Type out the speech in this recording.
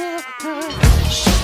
Shh.